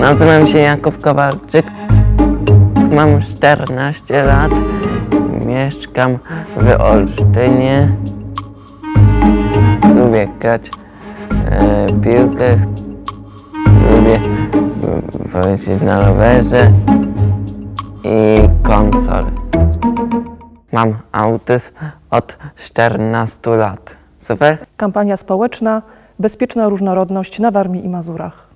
Nazywam się Jakub Kowalczyk. Mam 14 lat. Mieszkam w Olsztynie. Lubię grać e, piłkę. Lubię powiedzieć na rowerze i konsol. Mam autyzm od 14 lat. Super? Kampania społeczna Bezpieczna różnorodność na Warmii i Mazurach.